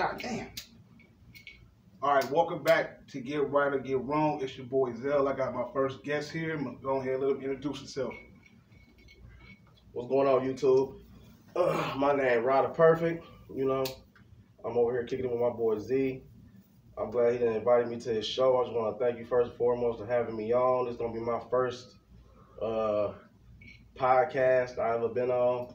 God damn. All right, welcome back to Get Right or Get Wrong. It's your boy Zale. I got my first guest here. I'm gonna go ahead and let him introduce himself. What's going on, YouTube? Uh, my name Ryder Perfect. You know, I'm over here kicking it with my boy Z. I'm glad he didn't invite me to his show. I just want to thank you first and foremost for having me on. Is gonna be my first uh, podcast I ever been on.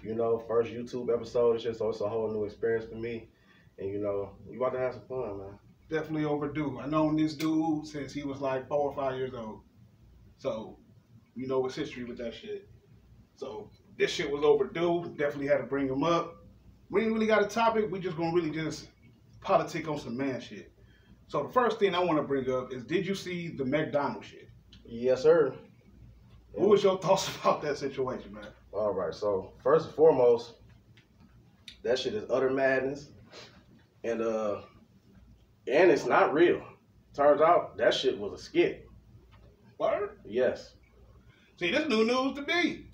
You know, first YouTube episode and shit, so it's a whole new experience for me. And you know, you about to have some fun, man. Definitely overdue. I known this dude since he was like four or five years old. So, you know what's history with that shit. So, this shit was overdue. Definitely had to bring him up. We ain't really got a topic. We just gonna really just politic on some man shit. So, the first thing I want to bring up is did you see the McDonald's shit? Yes, sir. What was your thoughts about that situation, man? All right. So first and foremost, that shit is utter madness, and uh, and it's not real. Turns out that shit was a skit. Word? Yes, See, this new news to me.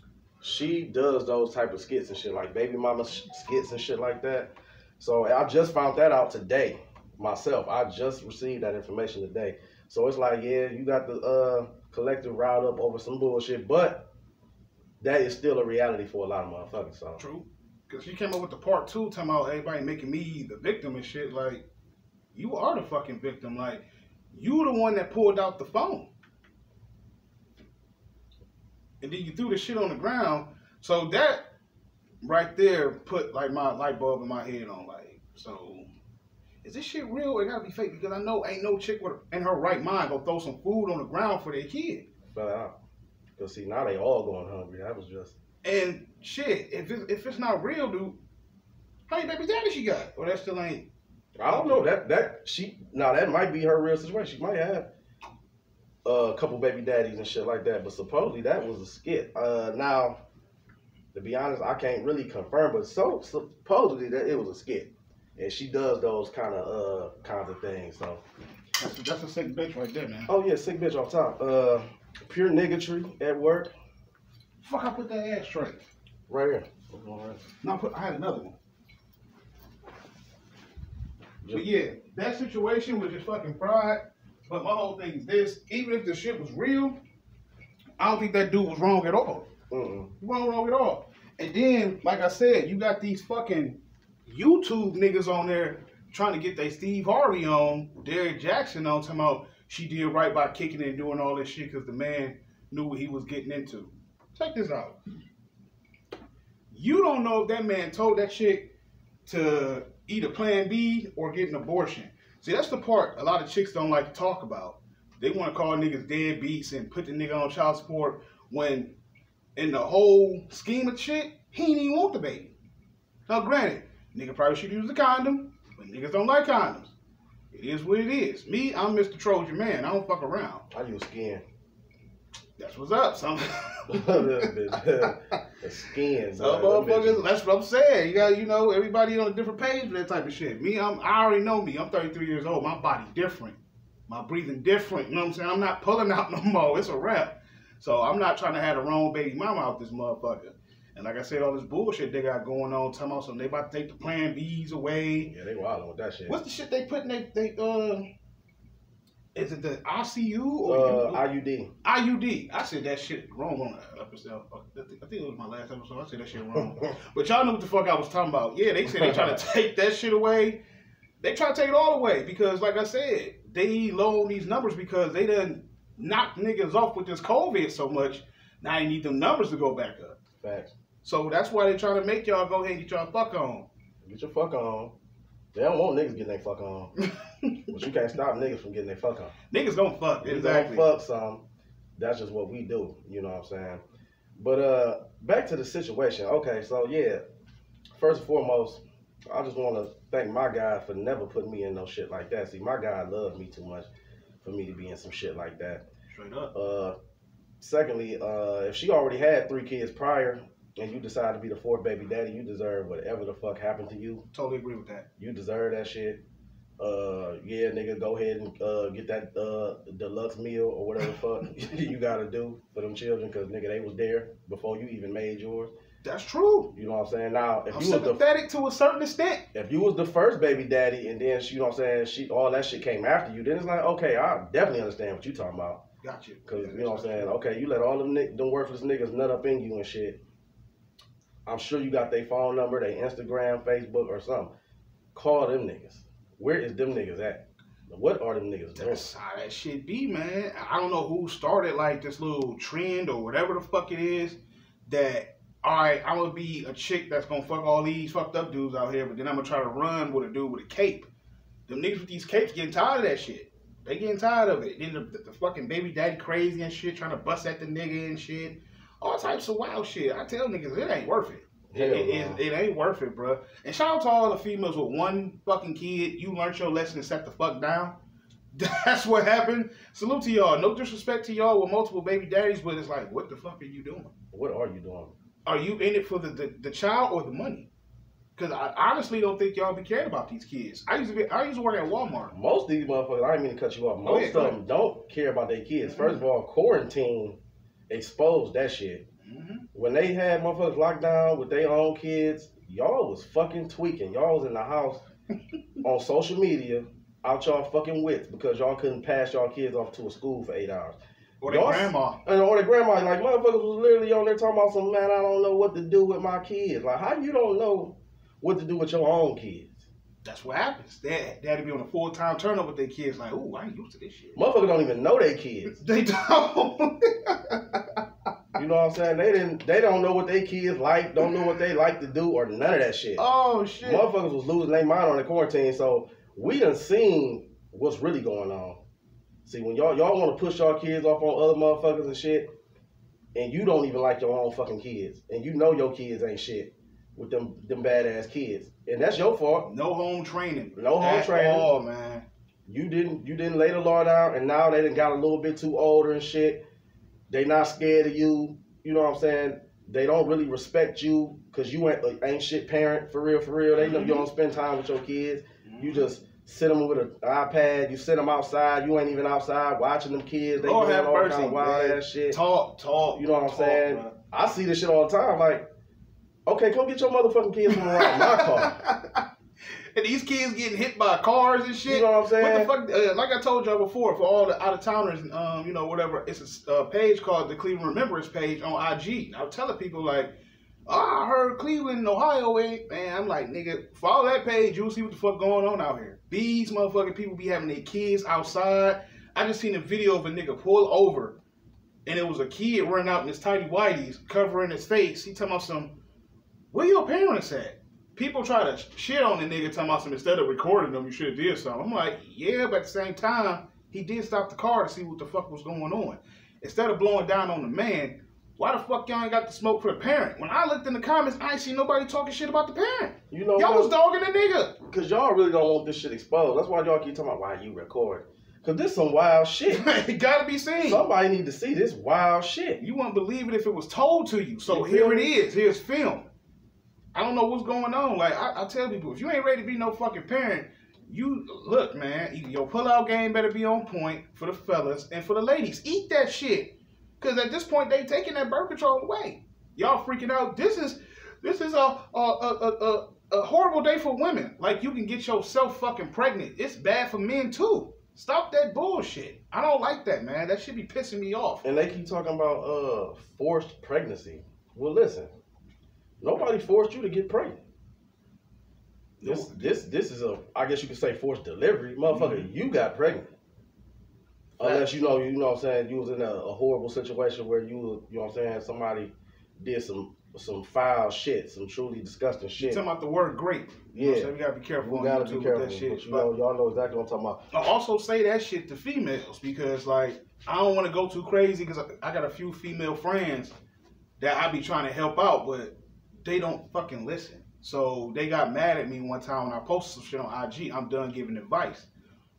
she does those type of skits and shit, like baby mama sh- skits and shit like that. So I just found that out today myself. I just received that information today. So it's like, yeah, you got the uh collective riled up over some bullshit, but that is still a reality for a lot of motherfuckers. So True. Because she came up with the part two talking about everybody making me the victim and shit. Like, you are the fucking victim. Like, you the one that pulled out the phone. And then you threw the shit on the ground. So that right there put like my light bulb in my head on like, so is this shit real or it gotta be fake? Because I know ain't no chick with in her right mind gonna throw some food on the ground for their kid. flat out. Cause see, now they all going hungry. That was just And shit, if it's, if it's not real, dude, how many baby daddy she got? Or that still ain't. I don't know that that she now that might be her real situation. She might have uh, a couple baby daddies and shit like that, but supposedly that was a skit. Uh, now, to be honest, I can't really confirm, but so supposedly that it was a skit, and she does those kind of uh kinds of things. So, That's, that's a sick bitch right there, man. oh yeah, sick bitch off top. Uh, pure niggatry at work, Fuck, I put that ass straight. right here. No, I, put, I had another one. But yeah, that situation was just fucking fried. But my whole thing is this: even if the shit was real, I don't think that dude was wrong at all. Mm-mm. He wasn't wrong at all. And then, like I said, you got these fucking YouTube niggas on there trying to get their Steve Harvey on, Derek Jackson on, talking about she did right by kicking and doing all this shit because the man knew what he was getting into. Check this out. You don't know if that man told that chick to either plan B or get an abortion. See, that's the part a lot of chicks don't like to talk about. They want to call niggas deadbeats and put the nigga on child support when in the whole scheme of shit, he didn't even want the baby. Now, granted, nigga probably should use the condom, but niggas don't like condoms. It is what it is. Me, I'm Mr. Trojan man. I don't fuck around. I use skin. That's what's up, son. the skin. Some motherfuckers, that's what I'm saying. You got, you know, everybody on a different page for that type of shit. Me, I'm, I already know me. I'm 33 years old. My body different. My breathing different. You know what I'm saying? I'm not pulling out no more. It's a wrap. So I'm not trying to have the wrong baby mama out this motherfucker. And like I said, all this bullshit they got going on, talking about something. They about to take the plan Bs away. Yeah, they wildin' with that shit. What's the shit they put in they, they uh, is it the ICU or uh, IUD? IUD. I said that shit wrong on the episode. I think I think it was my last episode. I said that shit wrong. but y'all know what the fuck I was talking about. Yeah, they said they trying to take that shit away. They try to take it all away because, like I said, they low on these numbers because they done knocked niggas off with this COVID so much. Now they need them numbers to go back up. Facts. So that's why they trying to make y'all go ahead and get y'all fuck on. Get your fuck on. They don't want niggas getting their fuck on. but you can't stop niggas from getting their fuck on. Niggas gonna fuck. We Exactly. gonna fuck some. That's just what we do. You know what I'm saying? But uh back to the situation. Okay, so yeah. First and foremost, I just wanna thank my guy for never putting me in no shit like that. See, my guy loved me too much for me to be in some shit like that. Straight up. Uh secondly, uh if she already had three kids prior and you decide to be the fourth baby daddy, you deserve whatever the fuck happened to you. Totally agree with that. You deserve that shit. Uh, yeah, nigga, go ahead and uh, get that uh, deluxe meal or whatever the fuck you gotta do for them children, cause nigga, they was there before you even made yours. That's true. You know what I'm saying? Now, if I'm you was the sympathetic to a certain extent. if you was the first baby daddy and then she, you know what I'm saying, she all that shit came after you, then it's like, okay, I definitely understand what you talking about. Got you. Cause you know what I'm saying, okay, you let all them them worthless niggas nut up in you and shit. I'm sure you got their phone number, their Instagram, Facebook, or something. Call them niggas. Where is them niggas at? What are them niggas doing? That's how that shit be, man. I don't know who started like this little trend or whatever the fuck it is that all right, I'm gonna be a chick that's gonna fuck all these fucked up dudes out here, but then I'm gonna try to run with a dude with a cape. Them niggas with these capes getting tired of that shit. They getting tired of it. Then the, the, the fucking baby daddy crazy and shit, trying to bust at the nigga and shit. All types of wild shit. I tell niggas it ain't worth it. Hell It, it, it ain't worth it, bro. And shout out to all the females with one fucking kid. You learned your lesson and set the fuck down. That's what happened. Salute to y'all. No disrespect to y'all with multiple baby daddies, but it's like, what the fuck are you doing? What are you doing? Are you in it for the, the, the child or the money? Because I honestly don't think y'all be caring about these kids. I used to be, I used to work at Walmart. Most of these motherfuckers, I didn't mean to cut you off. Oh, Most of them don't care about their kids. First mm-hmm. of all, quarantine exposed that shit. hmm When they had motherfuckers locked down with their own kids, y'all was fucking tweaking. Y'all was in the house on social media out y'all fucking wits because y'all couldn't pass y'all kids off to a school for eight hours. Or their grandma. And or the grandma, like motherfuckers was literally on there talking about some man, I don't know what to do with my kids. Like how you don't know what to do with your own kids? That's what happens. Dad, daddy be on a full time turn up with their kids. Like, ooh, I ain't used to this shit. Motherfuckers don't even know their kids. They don't. You know what I'm saying? They didn't. They don't know what their kids like. Don't know what they like to do or none of that shit. oh shit. Motherfuckers was losing their mind on the quarantine. So we done seen what's really going on. See, when y'all y'all want to push y'all kids off on other motherfuckers and shit, and you don't even like your own fucking kids, and you know your kids ain't shit with them them badass kids, and that's your fault. No home training. No home At training. all, man. You didn't you didn't lay the law down, and now they done got a little bit too older and shit. They not scared of you. You know what I'm saying? They don't really respect you because you ain't a ain't shit parent for real, for real. They know you mm-hmm. don't spend time with your kids. You mm-hmm. just sit them with an iPad. You sit them outside. You ain't even outside watching them kids. They Lord doing have all mercy, kind of wild man. ass shit. talk, talk. You know what I'm saying? bro. I see this shit all the time. Like, okay, come get your motherfucking kids from around my car. and these kids getting hit by cars and shit. You know what I'm saying? What the fuck? Uh, like I told y'all before, for all the out of towners, um, you know, whatever, it's a uh, page called the Cleveland Remembrance page on IG. And I was telling people like, oh, I heard Cleveland, Ohio, ain't man. I'm like, nigga, follow that page, you'll see what the fuck going on out here. These motherfucking people be having their kids outside. I just seen a video of a nigga pull over, and it was a kid running out in his tidy whities, covering his face. He talking about some, where your parents at? people try to shit on the nigga talking about some instead of recording them, you should have did something. I'm like, yeah, but at the same time, he did stop the car to see what the fuck was going on. Instead of blowing down on the man, why the fuck y'all ain't got the smoke for the parent? When I looked in the comments, I ain't see nobody talking shit about the parent. You know Y'all was dogging the nigga. Cause y'all really don't want this shit exposed. That's why y'all keep talking about why you record. Cause this some wild shit. it gotta be seen. Somebody need to see this wild shit. You wouldn't believe it if it was told to you. So You here it is. Here's film. I don't know what's going on. Like I, I tell people, if you ain't ready to be no fucking parent, you look, man. Your pullout game better be on point for the fellas and for the ladies. Eat that shit, cause at this point they taking that birth control away. Y'all freaking out. This is this is a a a a, a, a horrible day for women. Like you can get yourself fucking pregnant. It's bad for men too. Stop that bullshit. I don't like that, man. That should be pissing me off. And they keep talking about uh forced pregnancy. Well, listen, nobody forced you to get pregnant. This this this is a I guess you could say forced delivery, motherfucker. Mm-hmm. You got pregnant. Unless you know you know what I'm saying you was in a, a horrible situation where you you know what I'm saying somebody did some some foul shit, some truly disgusting shit. talking about the word grape. You know Yeah, saying? we gotta be careful we gotta be with careful. that shit. But you know y'all know exactly what I'm talking about. I also say that shit to females because like I don't want to go too crazy because I, I got a few female friends that I be trying to help out, but they don't fucking listen. So they got mad at me one time when I posted some shit on IG. I'm done giving advice.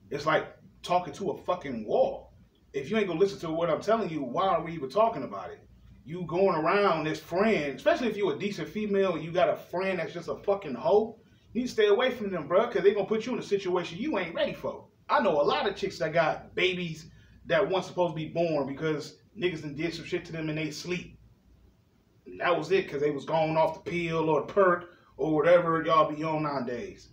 It's like talking to a fucking wall. If you ain't gonna listen to what I'm telling you, why are we even talking about it? You going around this friend, especially if you're a decent female and you got a friend that's just a fucking hoe, you need to stay away from them, bro, because they gonna put you in a situation you ain't ready for. I know a lot of chicks that got babies that weren't supposed to be born because niggas done did some shit to them in they sleep. That was it because they was going off the pill or the perk or whatever y'all be on nowadays.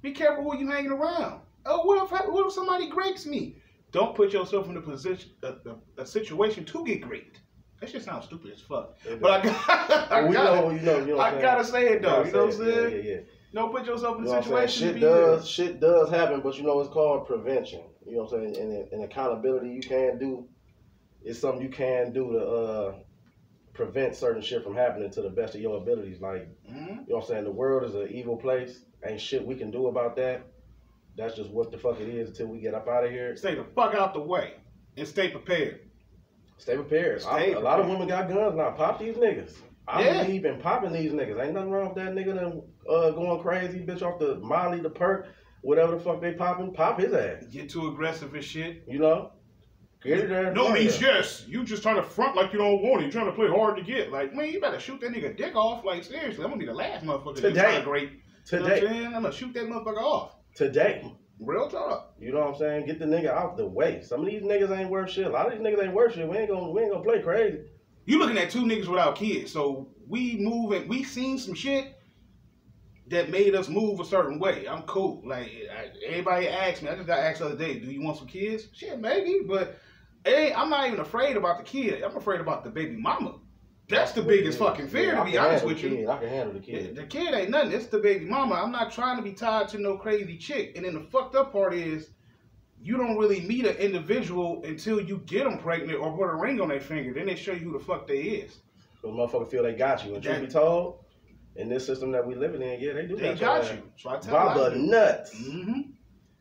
Be careful who you hanging around. Oh, what if what if somebody grapes me? Don't put yourself in a position, a, a, a situation to get raped. That shit sounds stupid as fuck. But I, got, I, we gotta, know, you know, you know I gotta say it though. You know what I'm saying? yeah, yeah. yeah. Don't put yourself in You a know what situation to Shit be does shit does happen, but you know it's called prevention. You know what I'm saying? And, and accountability you can do is something you can do to uh, prevent certain shit from happening to the best of your abilities. Like Mhm. you know what I'm saying? The world is an evil place. Ain't shit we can do about that. That's just what the fuck it is until we get up out of here. Stay the fuck out the way and stay prepared. Stay prepared. I- Stay a lot of women got guns now. Pop these niggas. I Yeah. believe in popping these niggas. Ain't nothing wrong with that nigga that uh, going crazy, bitch, off the Molly, the perk, whatever the fuck they popping. Pop his ass. Get too aggressive and shit. You know? Get it there. No there. means yes. You just trying to front like you don't want it. You trying to play hard to get. Like, man, you better shoot that nigga dick off. Like, seriously, I'm gonna be the last motherfucker Today. to grape. You know what I'm Today. I'm gonna shoot that motherfucker off. Today. Real talk. You know what I'm saying? Get the nigga out the way. Some of these niggas ain't worth shit. A lot of these niggas ain't worth shit. We ain't gonna we ain't gonna play crazy. You looking at two niggas without kids. So we move and we seen some shit that made us move a certain way. I'm cool. Like I, everybody asked me. I just got asked the other day, "Do you want some kids?" Shit, maybe, but hey, I'm not even afraid about the kid. I'm afraid about the baby mama. That's the biggest fucking fear, yeah, to be honest with you. kid. I can handle the kid. The kid ain't nothing. It's the baby mama. I'm not trying to be tied to no crazy chick. And then the fucked up part is, you don't really meet an individual until you get them pregnant or put a ring on their finger. Then they show you who the fuck they is. Those motherfuckers feel they got you. And truth be told, in this system that we living in, yeah, they do They got, you. So I tell the nuts Mm-hmm.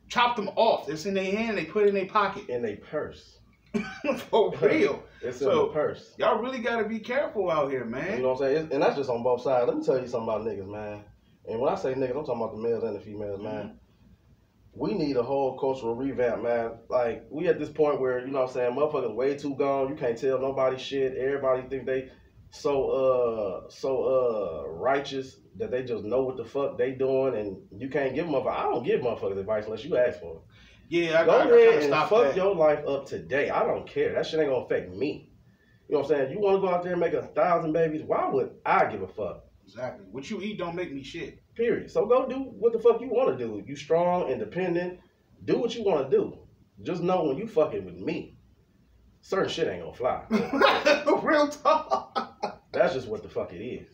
Chop them off. It's in their hand. They put it in their pocket. in their purse. For real. It's So- in the purse. Y'all really gotta be careful out here, man. You know what I'm saying? It's- and that's just on both sides. Let me tell you something about niggas, man. And when I say niggas, I'm talking about the males and the females, man. We need a whole cultural revamp, man. Like, we at this point where, you know what I'm saying, motherfuckers way too gone. You can't tell nobody shit. Everybody think they so uh so uh righteous that they just know what the fuck they doing and you can't give motherfuckers I don't give motherfuckers advice unless you ask for it. Yeah, I, Go I, I ahead kinda and stopped fuck that. your life up today. I don't care. That shit ain't gonna affect me. You know what I'm saying? You wanna go out there and make a thousand babies? Why would I give a fuck? Exactly. What you eat don't make me shit. Period. So go do what the fuck you wanna do. You strong, independent, do what you wanna do. Just know when you fucking with me, certain shit ain't gonna fly. Real talk. That's just what the fuck it is.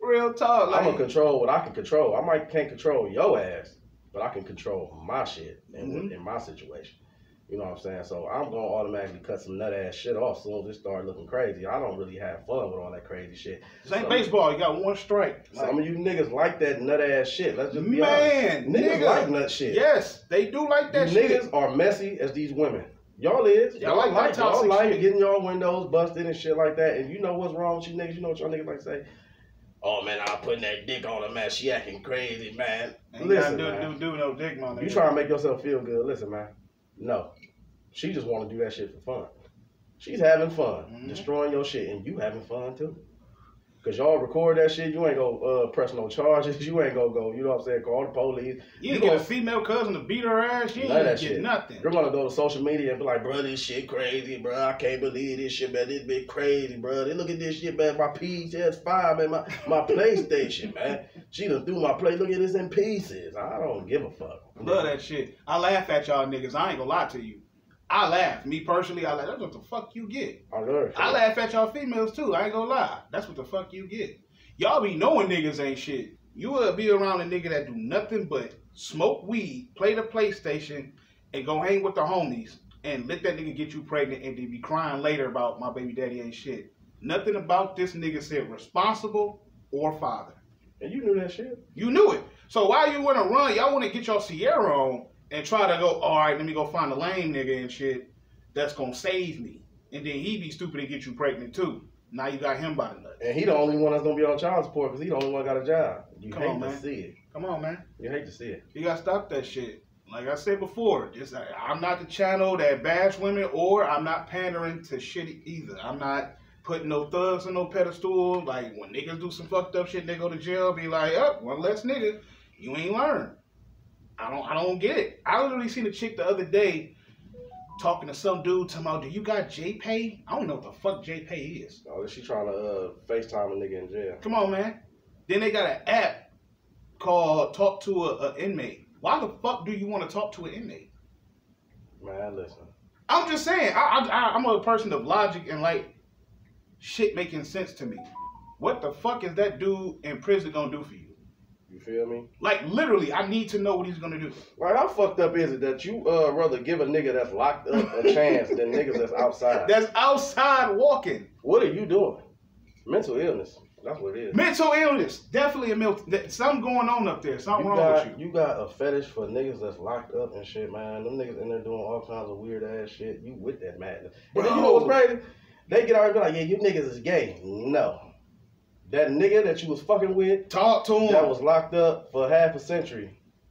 Real talk. Like, I'm gonna control what I can control. I might can't control your ass, but I can control my shit in, Mhm. in my situation. You know what I'm saying? So I'm gonna automatically cut some nut ass shit off as soon as it start looking crazy. I don't really have fun with all that crazy shit. this ain't some- baseball. You got one strike. Like, Some of you niggas like that nut ass shit. Let's just be man, honest. Niggas nigga. like nut shit. Yes, they do like You that shit. niggas are messy as these women. Y'all is. Y'all Y'all, like like, that y'all like shit. getting y'all windows busted and shit like that. And you know what's wrong with you niggas? You know what y'all niggas like to say? Oh man, I'm putting that dick on her, man. She acting crazy, man. Ain't Listen, gotta do, man. do, do no dick, my nigga. You trying to make yourself feel good. Listen, man. No. She just want to do that shit for fun. She's having fun, Mhm. destroying your shit, and you having fun too. Cause y'all record that shit, you ain't gonna uh, press no charges. You ain't gonna go, you know what I'm saying? Call the police. You You get a gonna- female cousin to beat her ass. You ain't that get shit. nothing. You're gonna go to social media and be like, bro, this shit crazy, bro. I can't believe this shit, man. This bit crazy, bro. They look at this shit, man. My PS5, man. My, my PlayStation, man. She done threw my play. Look at this in pieces. I don't give a fuck. Love that shit. I laugh at y'all niggas. I ain't gonna lie to you. I laugh. Me personally, I laugh. That's what the fuck you get. I. I laugh at y'all females too. I ain't gonna lie. That's what the fuck you get. Y'all be knowing niggas ain't shit. You will be around a nigga that do nothing but smoke weed, play the PlayStation, and go hang with the homies, and let that nigga get you pregnant, and then be crying later about my baby daddy ain't shit. Nothing about this nigga said responsible or father. And you knew that shit. You knew it. So why you wanna run? Y'all wanna get your Ciara on and try to go, all right, let me go find a lame nigga and shit that's gonna save me. And then he be stupid and get you pregnant too. Now you got him by the nuts. And he the only one that's gonna be on child support because he the only one got a job. You Come hate on, to man. see it. Come on, man. You hate to see it. You gotta stop that shit. Like I said before, just I- I'm not the channel that bash women, or I'm not pandering to shit either. I'm not putting no thugs on no pedestal. Like when niggas do some fucked up shit, they go to jail. Be like, up one less nigga. You ain't learn. I don't. I don't get it. I literally seen a chick the other day talking to some dude talking about, do you got JPay? I don't know what the fuck JPay is. Oh, is she trying to uh, FaceTime a nigga in jail? Come on, man. Then they got an app called Talk to a, a Inmate. Why the fuck do you want to talk to an inmate? Man, listen. I'm just saying. I, I, I'm a person of logic and like shit making sense to me. What the fuck is that dude in prison gonna do for you? Feel me? Like literally, I need to know what he's gonna do. Like how fucked up is it that you uh rather give a nigga that's locked up a chance than niggas that's outside? That's outside walking. What are you doing? Mental illness. That's what it is. Mental illness, definitely a mental. Something going on up there. Something You wrong got with you. you got a fetish for niggas that's locked up and shit, man. Them niggas in there doing all kinds of weird ass shit. You with that madness. And then you know what's crazy? They get out and be like, yeah, you niggas is gay. No. That nigga that you was fucking with Talk to him. that was locked up for half a century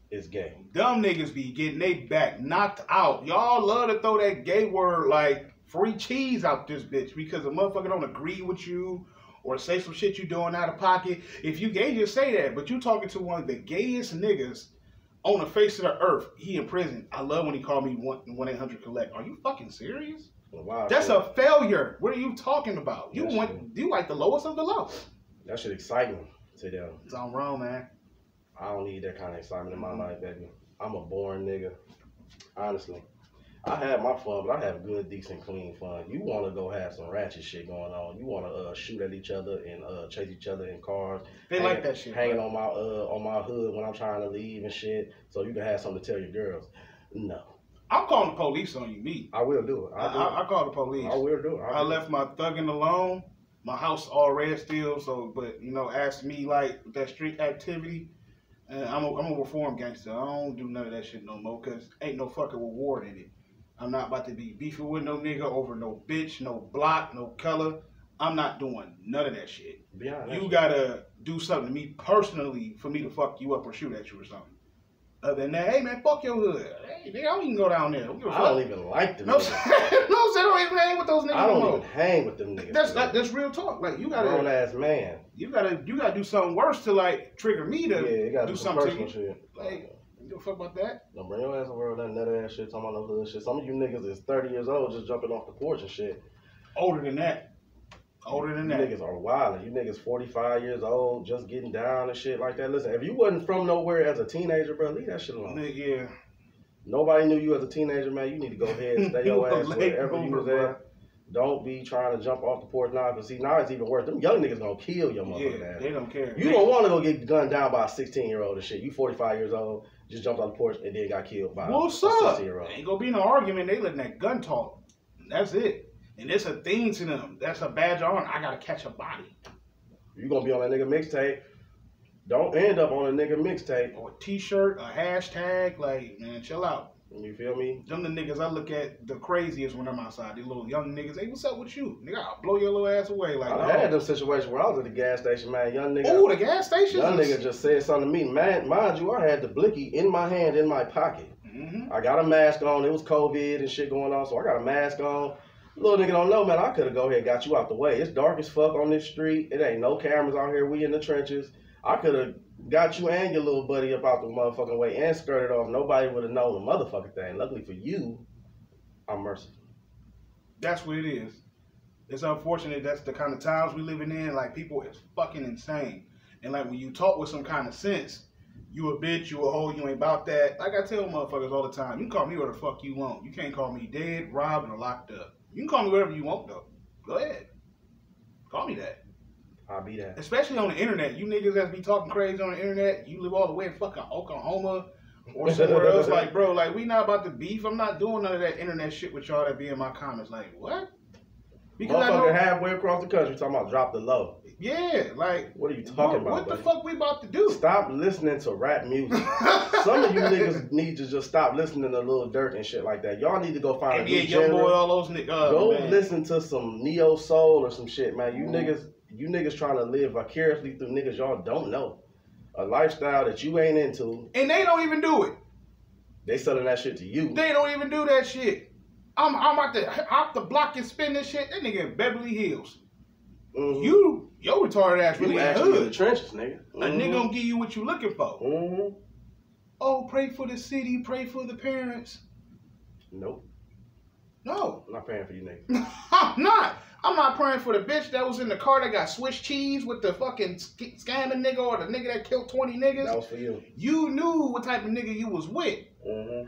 is gay. Dumb niggas be getting they back knocked out. Y'all love to throw that gay word like free cheese out this bitch because a motherfucker don't agree with you or say some shit you doing out of pocket. If you gay, just say that. But you talking to one of the gayest niggas on the face of the earth. He in prison. I love when he called me one eight hundred collect. Are you fucking serious? Wow, That's shit. a failure. What are you talking about? You That's want you like the lowest of the low. That shit exciting to them. It's all wrong, man. I don't need that kind of excitement in my Mm-hmm. life, baby. I'm a boring nigga. Honestly. I have my fun, but I have good, decent, clean fun. You want to go have some ratchet shit going on. You want to uh, shoot at each other and uh, chase each other in cars. They hanging, like that shit. Hanging bro. on my uh, on my hood when I'm trying to leave and shit, so you can have something to tell your girls. No, I'm calling the police on you, me. I will do it. I, I, do I, it. I call the police. I will do it. I left my thugging alone. My house all red still, so but you know, ask me like that street activity. And I'm a, I'm a reform gangster. I don't do none of that shit no more, cause ain't no fucking reward in it. I'm not about to be beefing with no nigga over no bitch, no block, no color. I'm not doing none of that shit. Honest. You gotta do something to me personally for me to fuck you up or shoot at you or something. Other than that, hey man, fuck your hood. Hey, nigga, I don't even go down there. Don't give don't even like them. No, no, I don't even hang with those niggas. I don't more. even hang with them niggas. That's that, that's real talk. Like you gotta grown ass man. you gotta you gotta do something worse to like trigger me to Yeah, do do some something to personal you. shit. Like, uh-huh. you give a fuck about that? Don't bring your ass over that nut ass shit, talking about no hood shit. Some of you niggas is 30 years old just jumping off the porch and shit. Older than that. Older than You that. niggas are wild. You niggas 45 years old just getting down and shit like that. Listen, if you wasn't from nowhere as a teenager, bro, leave that shit alone. Nigga, Yeah. Nobody knew you as a teenager, man. You need to go ahead and stay You your ass wherever you was bro. at. Don't be trying to jump off the porch now, because see, now it's even worse. Them young niggas gonna kill your motherfucking Yeah, ass. they don't care. You They- don't want to go get gunned down by a 16 year old and shit. You 45 years old, just jumped on the porch and then got killed by What's a? 16 year old. Ain't gonna be no argument. They letting that gun talk. That's it. And it's a thing to them. That's a badge honor. I gotta catch a body. You gonna be on that nigga mixtape. Don't end up on a nigga mixtape. Or a t-shirt, a hashtag. Like, man, chill out. You feel me? Them the niggas I look at the craziest when I'm outside. These little young niggas. Hey, what's up with you? Nigga, I'll blow your little ass away. Like, I had them situations where I was at the gas station, man. Young nigga, oh, the gas station. young nigga just said something to me. Man, mind you, I had the blicky in my hand, in my pocket. hmm I got a mask on. It was COVID and shit going on, so I got a mask on. Little nigga don't know, man. I could have go ahead got you out the way. It's dark as fuck on this street. It ain't no cameras out here. We in the trenches. I could have got you and your little buddy up out the motherfucking way and skirted off. Nobody would have known the motherfucking thing. Luckily for you, I'm merciful. That's what it is. It's unfortunate. That's the kind of times we living in. Like people is fucking insane. And like when you talk with some kind of sense, you a bitch, you a hoe, you ain't about that. Like I tell motherfuckers all the time, you call me whatever the fuck you want. You can't call me dead, robbed, or locked up. You can call me whatever you want though. Go ahead. Call me that. I'll be that. Especially on the internet. You niggas that be talking crazy on the internet, you live all the way in fucking Oklahoma or somewhere else. Like, bro, like we not about to beef. I'm not doing none of that internet shit with y'all that be in my comments. Like, what? Because I know, halfway across the country talking about drop the low. yeah, like What are you what, talking about, what the fuck we about to do? Stop listening to rap music. Some of you niggas need to just stop listening to Lil Durk and shit like that. Y'all need to go find a new NBA YoungBoy, all those niggas. Uh, Go man. listen to some neo soul or some shit, man. You Mhm. niggas, you niggas trying to live vicariously through niggas y'all don't know. A lifestyle that you ain't into. And they don't even do it. They selling that shit to you. They don't even do that shit. I'm I'm out the out the block and spin this shit. That nigga in Beverly Hills. Mhm. You your retarded ass really you in in the trenches, nigga. A nigga gonna give you what you looking for. hmm Oh, pray for the city, pray for the parents. Nope. No, I'm not praying for you nigga. I'm not. I'm not praying for the bitch that was in the car that got Swiss cheese with the fucking sk- scamming nigga or the nigga that killed 20 niggas. That was for you. You knew what type of nigga you was with. Mm-hmm.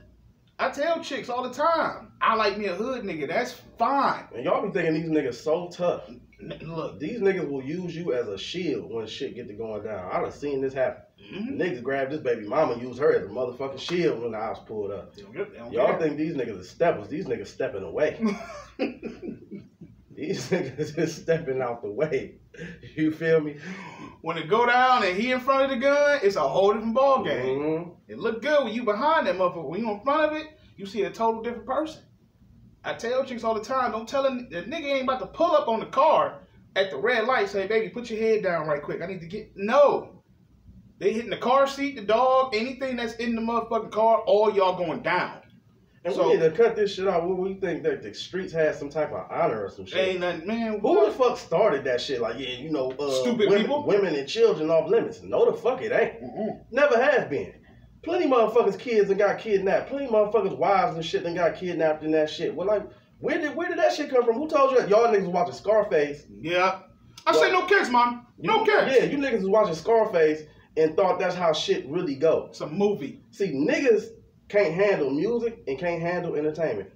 I tell chicks all the time, I like me a hood nigga. That's fine. And y'all be thinking these niggas so tough. N- look, These niggas will use you as a shield when shit get to going down. I done seen this happen. mhm. Niggas grab this baby mama, use her as a motherfucking shield when the house pulled up. They don't get- they don't Y'all care. think these niggas are steppers. These niggas stepping away. These niggas is stepping out the way. You feel me? when it go down and he in front of the gun, it's a whole different ball game. Mhm. It look good when you behind that motherfucker. When you in front of it, you see a total different person. I tell chicks all the time, don't tell a the nigga ain't about to pull up on the car at the red light, say, baby, put your head down right quick. I need to get no. They hitting the car seat, the dog, anything that's in the motherfucking car, all y'all going down. And So- we need to cut this shit out. What we think that the streets had some type of honor or some shit. Ain't nothing, man. Who the fuck started that shit? Like, yeah, you know, uh, Stupid women, people? women and children off limits. No, the fuck it ain't. Mm-mm. Never has been. Plenty motherfuckers kids and got kidnapped. Plenty motherfuckers wives and shit and got kidnapped in that shit. Well, like, where did where did that shit come from? Who told you that? Y'all niggas watching Scarface. Yeah. I say no kids, man. No kids. Yeah, you niggas was watching Scarface and thought that's how shit really go. It's a movie. See, niggas can't handle music and can't handle entertainment.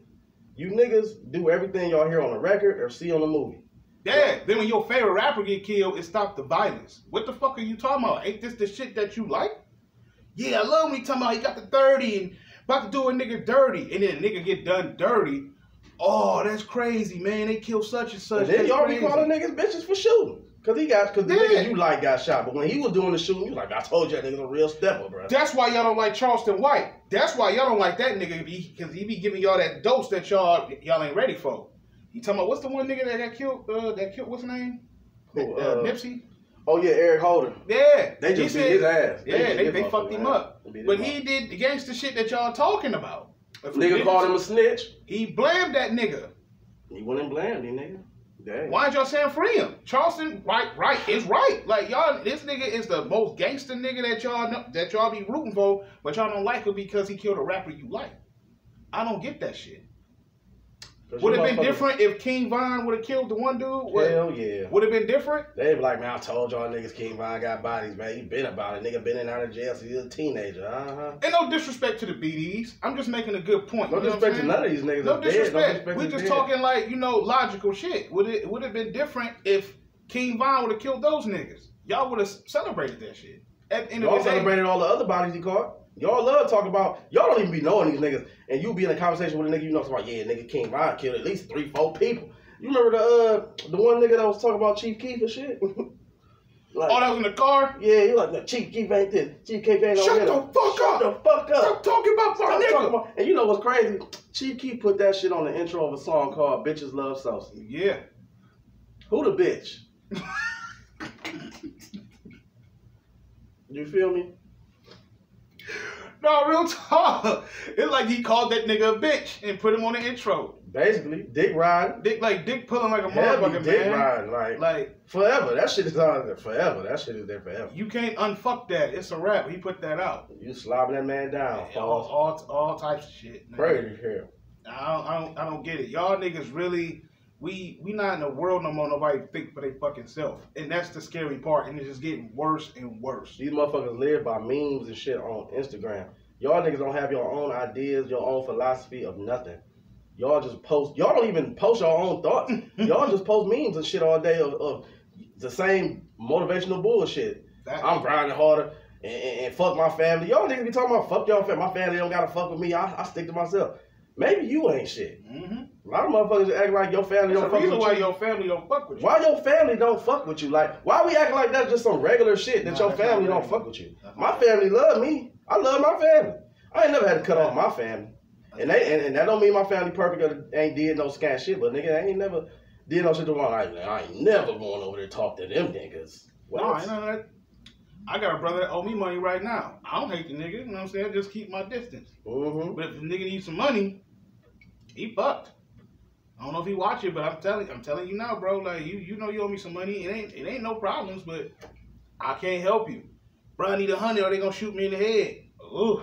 You niggas do everything y'all hear on a record or see on a movie. Yeah, then when your favorite rapper get killed, it stopped the violence. What the fuck are you talking about? Ain't this the shit that you like? Yeah, I love when he talking about he got the 30 and about to do a nigga dirty. And then a nigga get done dirty. Oh, that's crazy, man. They kill such and such. And then y'all be calling niggas bitches for shooting. Cause he got, cause the Yeah. niggas you like got shot. But when he was doing the shooting, you like, I told you that nigga's a real stepper, bro. That's why y'all don't like Charleston White. That's why y'all don't like that nigga because he be giving y'all that dose that y'all y'all ain't ready for. You talking about what's the one nigga that got killed? Uh, that killed what's his name? Who, uh, uh, Nipsey. Oh yeah, Eric Holder. Yeah, They He just beat said- his ass. Yeah, they, they fucked him up. They But ass. he did the gangster shit that y'all talking about. If nigga called him a snitch. He blamed that nigga. He and blamed nigga. Why y'all saying free him? Charleston, right, right, is right. Like y'all, this nigga is the most gangster nigga that y'all know, that y'all be rooting for, but y'all don't like him because he killed a rapper you like. I don't get that shit. Would have been different if King Von would have killed the one dude. Would Hell yeah. Would have been different. They'd be like, man, I told y'all niggas King Von got bodies, man. He been about it. Nigga been in and out of jail since he was a teenager. Uh-huh. And no disrespect to the BDs. I'm just making a good point. No You know what I'm disrespect to none of these niggas. No disrespect. We disrespect just to talking like you know logical shit. Would it would have been different if King Von would have killed those niggas? Y'all would have celebrated that shit. At the end Y'all of the day, celebrated all the other bodies he caught. Y'all love talking about. Y'all don't even be knowing these niggas, and you be in a conversation with a nigga you know about. Yeah, nigga King Von killed at least three, four people. You remember the uh the one nigga that was talking about Chief Keef and shit? like, all that was in the car. yeah, he like no, Chief Keef ain't this. Chief Keef ain't Shut the fuck Shut up. the fuck up. Stop talking about my Stop nigga. about- and you know what's crazy? Chief Keef put that shit on the intro of a song called "Bitches Love Sosa." Yeah. Who the bitch? You feel me? No, real talk. It's like he called that nigga a bitch and put him on the intro. Basically, dick riding, Dick like dick pulling like a heavy motherfucker, dick man. riding, like, Like forever. That shit is on there forever. That shit is there forever. you can't unfuck that. It's a rap. He put that out. You slobbing that man down, All, all, all types of shit. man. Crazy here. I don't, I don't, I don't get it. Y'all niggas really, we, we not in the world no more. Nobody think for their fucking self, and that's the scary part. And it's just getting worse and worse. These motherfuckers live by memes and shit on Instagram. Y'all niggas don't have your own ideas, your own philosophy of nothing. Y'all just post. Y'all don't even post your own thoughts. y'all just post memes and shit all day of, of the same motivational bullshit. That, I'm grinding harder and, and, and fuck my family. Y'all niggas be talking about fuck y'all family. My family don't gotta fuck with me. I, I stick to myself. Maybe you ain't shit. mm-hmm. A lot of motherfuckers act like your family That's don't the fuck reason with why your family don't fuck with you. Why your family don't fuck with you? Like, why we acting like that's just some regular shit that Nah, your family don't fuck with you? That's My family love me. I love my family. I ain't never had to cut off my family. And they and, and that don't mean my family perfect or ain't did no scat shit, but nigga, I ain't never did no shit to one. I, I ain't never going over there to talk to them niggas. What? No, I ain't none of that. I got a brother that owe me money right now. I don't hate the nigga. You know what I'm saying? Just keep my distance. mm-hmm. But if the nigga needs some money, he fucked. I don't know if he watch it, but I'm telling I'm telling you now, bro. Like you you know you owe me some money. It ain't it ain't no problems, but I can't help you. Bro, I need a hundred or they gonna shoot me in the head. Ooh.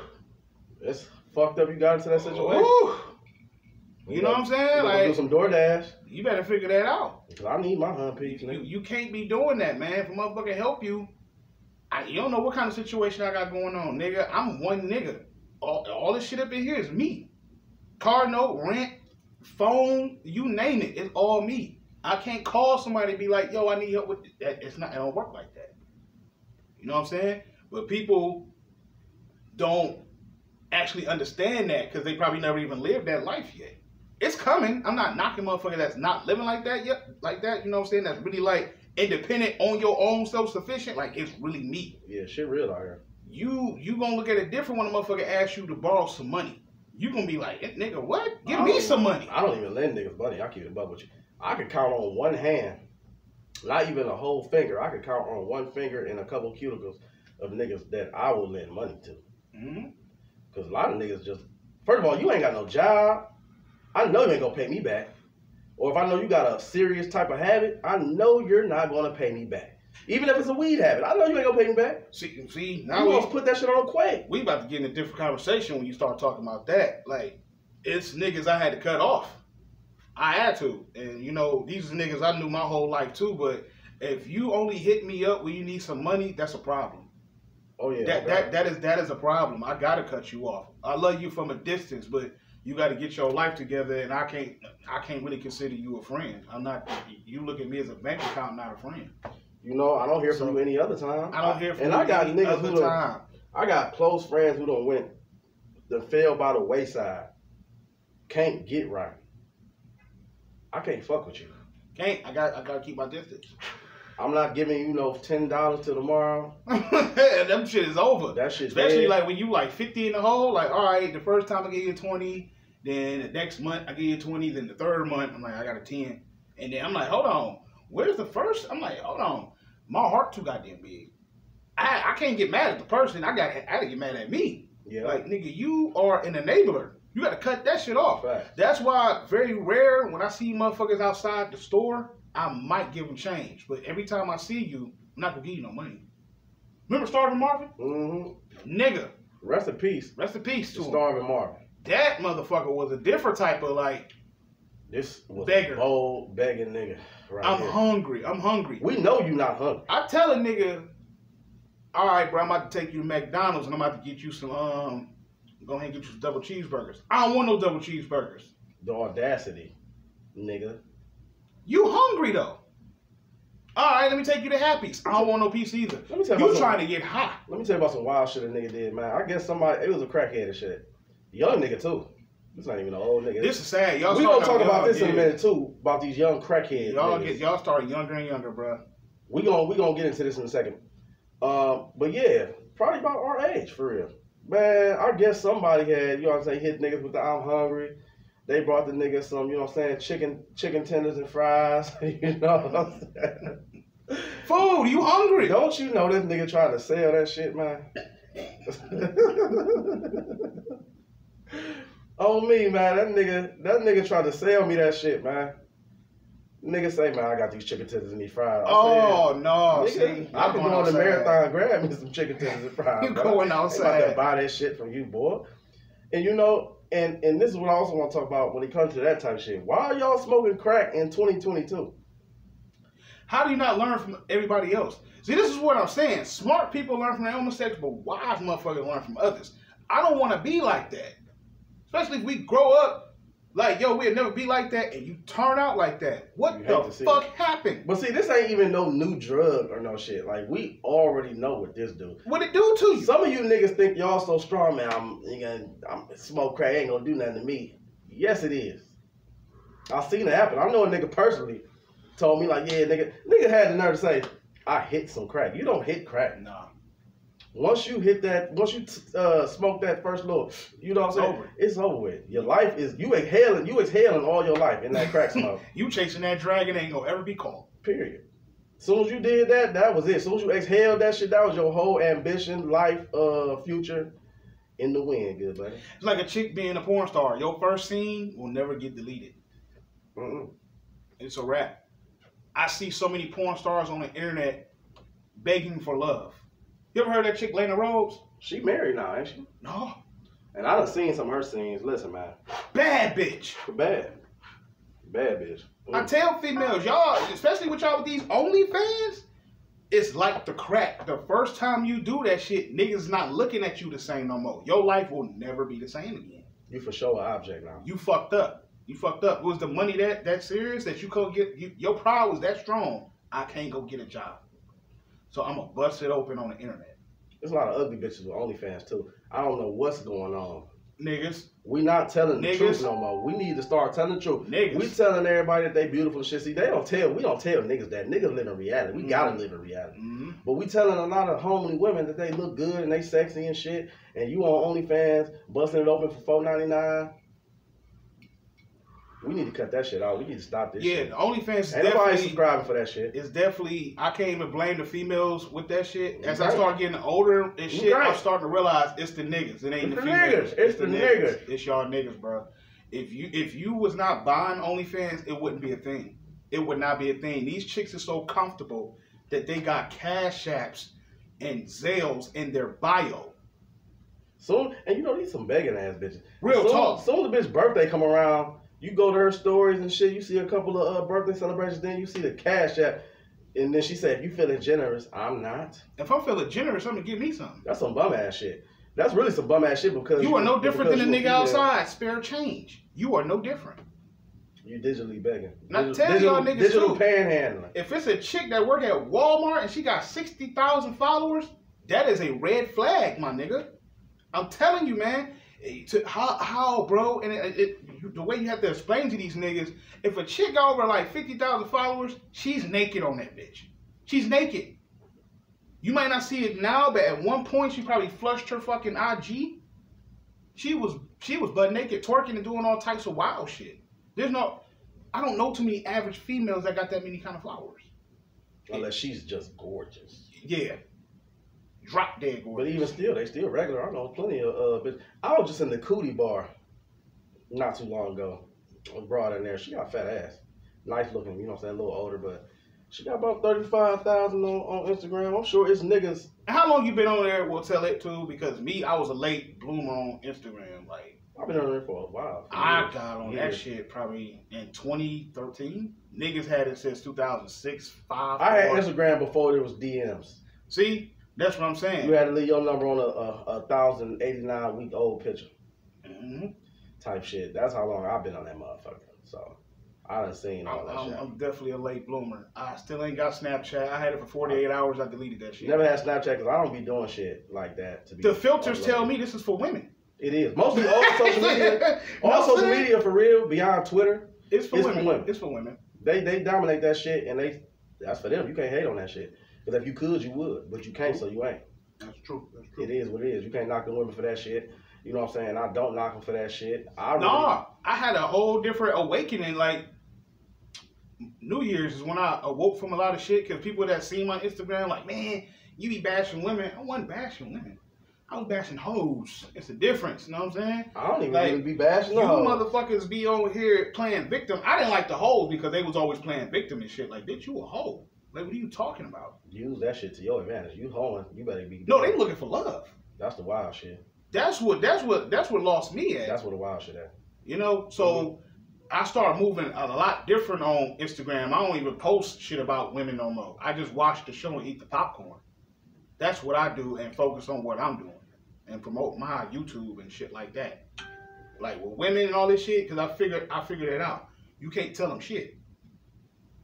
That's fucked up you got into that situation. Ooh. You know what I'm saying? Gonna do Like some DoorDash. you better figure that out. Cause I need my hun piece, You, you can't be doing that, man. If a motherfucker help you, I, you don't know what kind of situation I got going on, nigga. I'm one nigga. All, all this shit up in here is me. Car note, rent, phone, you name it. It's all me. I can't call somebody and be like, yo, I need help with that. It's not. It don't work like that. You know what I'm saying? But people don't actually understand that because they probably never even lived that life yet. It's coming. I'm not knocking motherfucker that's not living like that yet, like that. You know what I'm saying? That's really like independent, on your own, self sufficient. Like it's really me. Yeah, shit real out here. You you gonna look at it different when a motherfucker asks you to borrow some money. You gonna be like, "Eh, nigga, what? Give me some money. I don't even lend niggas money. I keep it above with you. I could count on one hand, not even a whole finger. I could count on one finger and a couple cuticles of niggas that I will lend money to. hmm Cause a lot of niggas just, first of all, you ain't got no job. I know you ain't gonna pay me back. Or if I know you got a serious type of habit, I know you're not gonna pay me back. Even if it's a weed habit, I know you ain't gonna pay me back. See, see, Now we gonna put that shit on quake. we about to get in a different conversation when you start talking about that. Like, it's niggas I had to cut off. I had to. And you know, these are niggas I knew my whole life too, but if you only hit me up when you need some money, that's a problem. Oh yeah. that that that is that is a problem. I gotta cut you off. I love you from a distance, but you gotta get your life together and I can't I can't really consider you a friend. I'm not you look at me as a bank account, not a friend. You know, I don't hear from So- you any other time. I don't hear from And you I got any niggas other who done, time. I got close friends who don't went, that fell by the wayside. Can't get right. I can't fuck with you. Can't I got I gotta keep my distance. I'm not giving you no ten dollars till tomorrow. That shit is over. That shit's Especially dead. like when you like 50 in the hole, like, all right, the first time I give you 20, then the next month I give you 20, then the third month I'm like, I got a 10. And then I'm like, hold on, where's the first? I'm like, hold on, my heart too goddamn big. I, I can't get mad at the person. I got I gotta get mad at me. yeah, Like, nigga, you are an enabler. You gotta cut that shit off. fact. That's why very rare when I see motherfuckers outside the store, I might give them change. But every time I see you, I'm not gonna give you no money. Remember Starving Marvin? Mm-hmm. Nigga, Rest in peace, rest in peace to. Starving Marvin. That motherfucker was a different type of like, This was Beggar. a bold begging nigga right I'm here. hungry, I'm hungry. We know you not hungry. I tell a nigga, all right, bro, I'm about to take you to McDonald's and I'm about to get you some, um, go ahead and get you some double cheeseburgers. I don't want no double cheeseburgers. The audacity, nigga. You hungry though. All right, let me take you to Happy's. I don't want no piece either. Let me tell you You trying some, to get high. Let me tell you about some wild shit a nigga did, man. I guess somebody it was a crackhead and shit. Young nigga too. This not even an old nigga. This is sad. Y'all we gonna talk about this in a minute too, about these young crackheads. Y'all niggas. get y'all starting younger and younger, bro. We gonna we gonna get into this in a second. Um, but yeah, probably about our age for real. Man, I guess somebody had, you know what I'm saying, hit niggas with the I'm hungry. They brought the niggas some, you know what I'm saying, chicken chicken tenders and fries. you know what I'm saying? Food, you hungry? Don't you know this nigga trying to sell that shit, man? On me, man. That nigga, that nigga tried to sell me that shit, man. Nigga say, man, I got these chicken tenders and these fries. I Oh no! said, see, nigga, I been y'all doing the outside. marathon, grab me some chicken tenders and fries. You bro. going about to buy that shit from you, boy. And you know, and and this is what I also want to talk about when it comes to that type of shit. Why are y'all smoking crack in 2022? How do you not learn from everybody else? See, this is what I'm saying. Smart people learn from their own mistakes, but wise motherfuckers learn from others. I don't want to be like that. Especially if we grow up like, yo, we'll never be like that, and you turn out like that. What You the hate to see fuck happened? But see, this ain't even no new drug or no shit. Like we already know what this do. What it do to you? Some of you niggas think y'all so strong, man. I'm, nigga, I'm smoke crack ain't gonna do nothing to me. Yes, it is. I seen it happen. I know a nigga personally told me like, yeah, nigga, nigga had the nerve to say, I hit some crack. You don't hit crack. Nah. Once you hit that, once you uh, smoke that first little, you know what I'm saying? Over. It's over with. Your life is you exhaling, you exhaling all your life in that crack smoke. You chasing that dragon ain't gonna ever be caught. Period. Soon as you did that, that was it. Soon as you exhaled that shit, that was your whole ambition, life, uh, future in the wind, good buddy. It's like a chick being a porn star. Your first scene will never get deleted. Mm-mm. It's a wrap. I see so many porn stars on the internet begging for love. You ever heard that chick Lena Rose? She married now, ain't she? No. And I done seen some of her scenes. Listen, man, Bad bitch. bad, bad bitch. I tell females, y'all, especially with y'all with these OnlyFans, it's like the crack. The first time you do that shit, niggas not looking at you the same no more. Your life will never be the same again. You for sure an object now. You fucked up. You fucked up. It Was the money that that serious that you could get? You, your pride was that strong. I can't go get a job, so I'm gonna bust it open on the internet, There's a lot of ugly bitches with OnlyFans too. I don't know what's going on. niggas. We not telling the truth no more. We need to start telling the truth. Niggas. We telling everybody that they beautiful and shit. See, they don't tell. We don't tell niggas that. Niggas live in reality. We gotta Mhm. live in reality. hmm But we telling a lot of homely women that they look good and they sexy and shit. And you on OnlyFans busting it open for four ninety nine. We need to cut that shit out. We need to stop this Yeah, shit. the OnlyFans is Ain't nobody subscribing for that shit. it's definitely I can't even blame the females with that shit. As I start getting older and shit, Right. I'm starting to realize it's the niggas. It ain't It's the the females. niggas. It's the niggas. It's y'all niggas, bro. If you if you was not buying OnlyFans, it wouldn't be a thing. It would not be a thing. These chicks are so comfortable that they got cash apps and Zelles in their bio. Soon, and you know these some begging ass bitches. Real soon, talk. Soon the bitch birthday come around, you go to her stories and shit. You see a couple of uh, birthday celebrations. Then you see the cash app, and then she said, "If you feeling generous, I'm not." If I'm feeling generous, I'm gonna give me something. That's some bum ass shit. That's really some bum ass shit because You are no different than the nigga outside. Spare change. You are no different. You're digitally begging. Now digital, tell digital, y'all niggas digital too. panhandling. If it's a chick that work at Walmart and she got sixty thousand followers, that is a red flag, my nigga. I'm telling you, man. To, how, how, bro? And it, it, the way you have to explain to these niggas, if a chick got over like fifty thousand followers, she's naked on that bitch. She's naked. You might not see it now, but at one point she probably flushed her fucking IG. She was she was butt naked, twerking and doing all types of wild shit. There's no, I don't know too many average females that got that many kind of flowers. Unless she's just gorgeous. Yeah. Drop dead But even still, they still regular. I know plenty of uh bitch. I was just in the cootie bar not too long ago. A broad in there. She got fat ass. Nice looking, you know what I'm saying, a little older, but she got about thirty five thousand on, on Instagram. I'm sure it's niggas. How long you been on there? We'll tell it too, because me, I was a late bloomer on Instagram. Like I've been on there for a while. for I years. got on that shit probably in 2013. Niggas had it since 2006, five. I had. Instagram before there was DMs. See, that's what I'm saying. You had to leave your number on a, a, a thousand eighty nine week old picture Mhm. type shit. That's how long I've been on that motherfucker. So I done seen all I'm, that I'm, shit. I'm definitely a late bloomer. I still ain't got Snapchat. I had it for 48 hours. I deleted that shit. Never had Snapchat because I don't be doing shit like that. To be the filters tell me this is for women. it is mostly all social media. No, All social saying? media for real, beyond Twitter, It's for It's for women. women. It's for women. they they dominate that shit, and they that's for them. You can't hate on that shit. Because if you could, you would, but you can't, so you ain't. That's true. That's true. It is what it is. You can't knock the women for that shit. You know what I'm saying? I don't knock them for that shit. I really, Nah, I had a whole different awakening. Like New Year's is when I awoke from a lot of shit because people that see my Instagram like, man, you be bashing women. I wasn't bashing women. I was bashing hoes. It's a difference. You know what I'm saying? I don't even Like, really be bashing You no. motherfuckers be over here playing victim. I didn't like the hoes because they was always playing victim and shit. Like, bitch, you a hoe. Like, what are you talking about? Use that shit to your advantage. You hoeing, you better be. No, they looking for love. That's the wild shit. That's what. That's what. That's what lost me at. That's what the wild shit at. You know, so I started moving a lot different on Instagram. I don't even post shit about women no more. I just watch the show and eat the popcorn. That's what I do and focus on what I'm doing and promote my YouTube and shit like that. Like with women and all this shit, because I figured I figured it out. You can't tell them shit.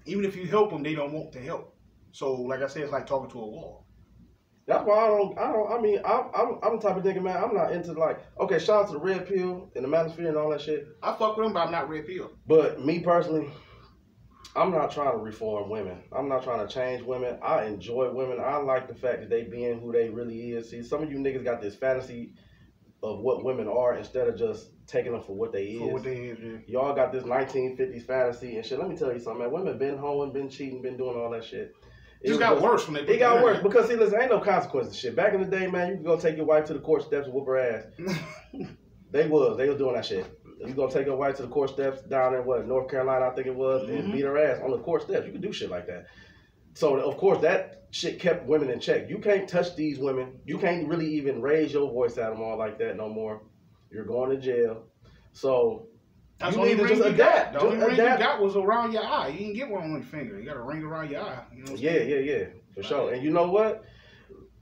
Even if you help them, they don't want to help. So, like I said, it's like talking to a wall. That's why I don't. I don't. I mean, I'm. I'm. I'm the type of nigga, man. I'm not into like. Okay, shout out to the red pill and the manosphere and all that shit. I fuck with them, but I'm not red pill. But me personally, I'm not trying to reform women. I'm not trying to change women. I enjoy women. I like the fact that they being who they really is. See, some of you niggas got this fantasy of what women are instead of just taking them for what they is. For what they is, yeah. Y'all got this 1950s fantasy and shit. Let me tell you something, man. Women been hoeing, been cheating, been doing all that shit. It just got worse when they. It got worse because see, listen, ain't no consequences. Shit, back in the day, man, you could go take your wife to the court steps and whoop her ass. They was, they was doing that shit. You gonna take your wife to the court steps down in what North Carolina, I think it was, and Mhm. beat her ass on the court steps. You could do shit like that. So of course that shit kept women in check. You can't touch these women. You can't really even raise your voice at them all like that no more. You're going to jail. So That's You need to just adapt. The only ring adapt. you got was around your eye. You didn't get one on your finger. You got a ring around your eye. You know yeah, yeah, yeah, for sure. And you know what?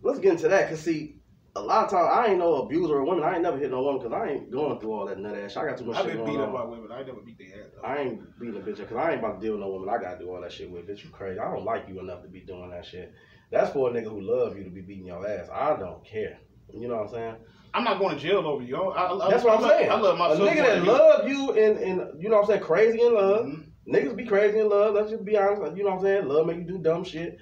Let's get into that. Cause see, a lot of times I ain't no abuser of women. I ain't never hit no woman because I ain't going through all that nut ass. I got too much I've shit been beat on. up by women. I never beat their ass. Though. I ain't beating a bitch because I ain't about to deal with no woman. I gotta do all that shit with. Bitch, you crazy. I don't like you enough to be doing that shit. That's for a nigga who love you to be beating your ass. I don't care. You know what I'm saying? I'm not going to jail over you. I, I, That's I, what I'm saying. I love a nigga that love you and, and you know what I'm saying, crazy in love. Mhm. Niggas be crazy in love. Let's just be honest. You know what I'm saying? Love make you do dumb shit.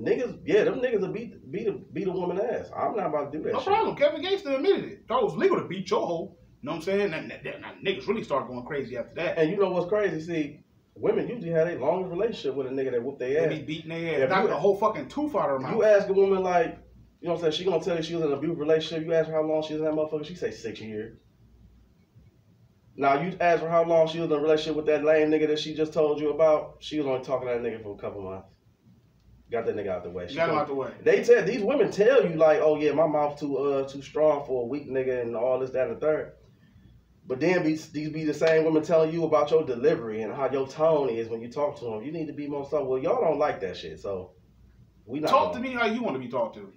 Niggas, yeah, them niggas will beat beat a beat a woman ass. I'm not about to do that No shit. problem. Kevin Gates admitted it. Thought it was legal to beat your hoe. You know what I'm saying? That, that, that, that niggas really start going crazy after that. And you know what's crazy? See, women usually have a long relationship with a nigga that whoop their ass. They be beating their ass. You- a whole fucking tooth out of her mouth. You ask a woman like, you know what I'm saying? She gonna tell you she was in an abusive relationship. You ask her how long she was in that motherfucker. She say six years. Now you ask her how long she was in a relationship with that lame nigga that she just told you about. She was only talking to that nigga for a couple months. Got that nigga out the way. She Got him out the way. They tell these women tell you like, oh yeah, my mouth too uh too strong for a weak nigga and all this that and the third. But then be, these be the same women telling you about your delivery and how your tone is when you talk to them. You need to be more so. Well, y'all don't like that shit, so we not Talk gonna- to me how you want to be talked to.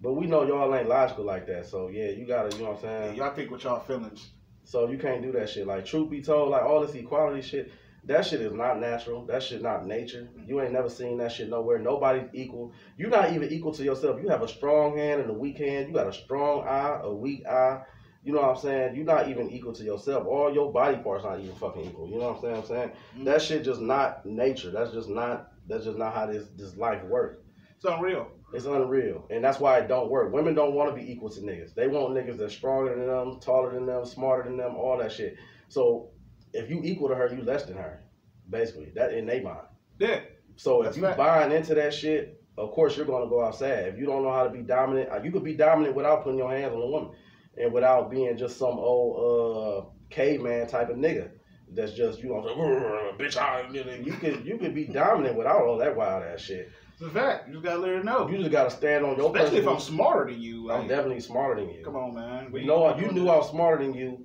But we know y'all ain't logical like that. So yeah, you gotta, you know what I'm saying. Yeah, y'all think with y'all feelings. So you can't do that shit. Like truth be told, like all this equality shit, that shit is not natural. That shit not nature. You ain't never seen that shit nowhere. Nobody's equal. You're not even equal to yourself. You have a strong hand and a weak hand. You got a strong eye, a weak eye. You know what I'm saying? You're not even equal to yourself. All your body parts not even fucking equal. You know what I'm saying? I'm saying that shit just not nature. That's just not. That's just not how this this life works. It's unreal. It's unreal, and that's why it don't work. Women don't want to be equal to niggas. They want niggas that's stronger than them, taller than them, smarter than them, all that shit. So if you equal to her, you less than her, basically. That in their mind. Yeah. So if you fact. buying into that shit, of course you're gonna go outside. If you don't know how to be dominant, uh, you could be dominant without putting your hands on a woman, and without being just some old uh caveman type of nigga. That's just you know, bitch. I, you could you could be dominant without all that wild ass shit. It's a fact. You just gotta let her know. You just gotta stand on your. Especially if I'm smarter than you. I'm definitely smarter than you. come on, man. You know, you knew I was smarter than you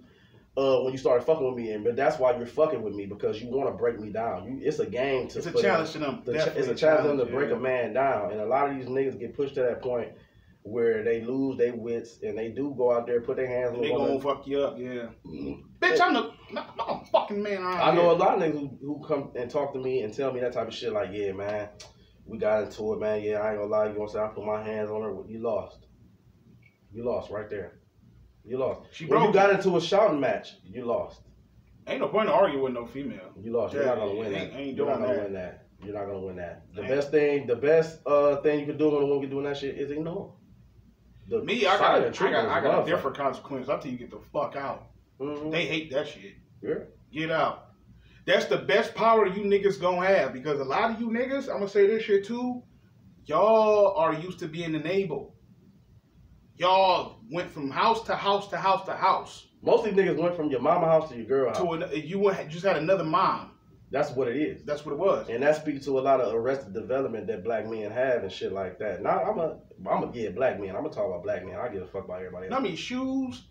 uh, when you started fucking with me, and but that's why you're fucking with me because you want to break me down. You, it's a game to. It's a challenge to them. the it's a challenge to them to break yeah. a man down, and a lot of these niggas get pushed to that point where they lose their wits and they do go out there put their hands on They gonna woman. fuck you up, yeah. Bitch, I'm the I'm a fucking man around I know here. a lot of niggas who, who come and talk to me and tell me that type of shit. Like, yeah, man, we got into it, man. Yeah, I ain't gonna lie. You gonna say I put my hands on her? You lost. You lost right there. You lost. She When you got into a shouting match, you lost. Ain't no point in arguing with no female. You lost. You're not gonna win ain't- that. ain't You're not doing gonna that. win that. You're not gonna win that. The Ain't. best thing, the best uh thing you can do when a woman doing that shit is ignore. The Me, I got, silent a, I treatment got, I got a different consequence. I tell you, get the fuck out. Mhm. They hate that shit. Yeah. Get out. That's the best power you niggas gonna have because a lot of you niggas, I'm gonna say this shit too. Y'all are used to being enabled. Y'all went from house to house to house to house Most of these niggas went from your mama house to your girl house. to an, you went- just had another mom. That's what it is. That's what it was. And that speaks to a lot of arrested development that black men have and shit like that. Now I'm a I'm a yeah, black men. I'm gonna talk about black men. I give a fuck about everybody else. how many shoes,